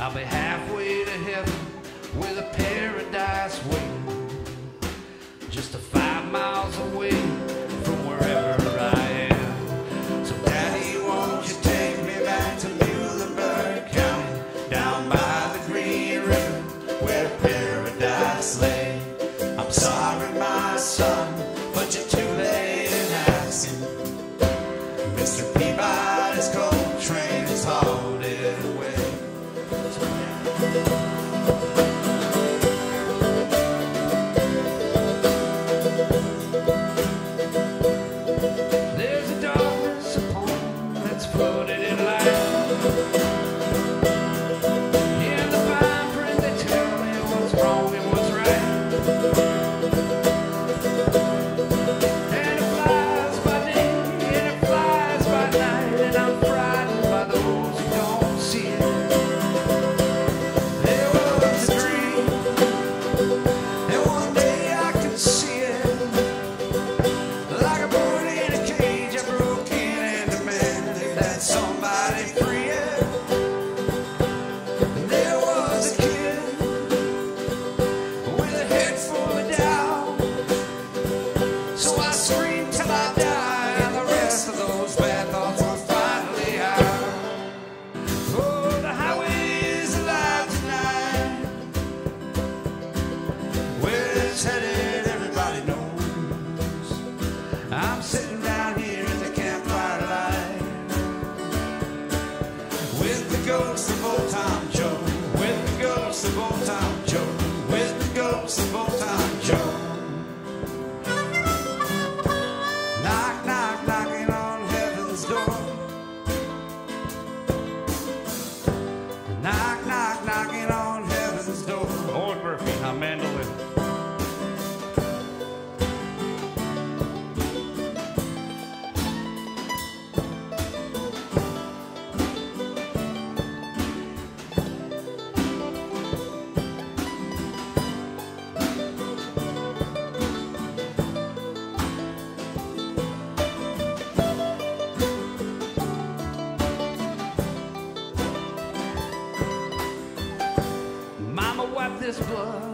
I'll be halfway to heaven with a paradise waiting, just a five miles away from wherever I am. So, Daddy, won't you take me back to Muhlenberg County, down by the Green River, where paradise lay? I'm sorry, my son, but you're too late. wanted in life. ghosts of old time Joe, with the ghosts of old time Joe, with the ghosts of old This blood.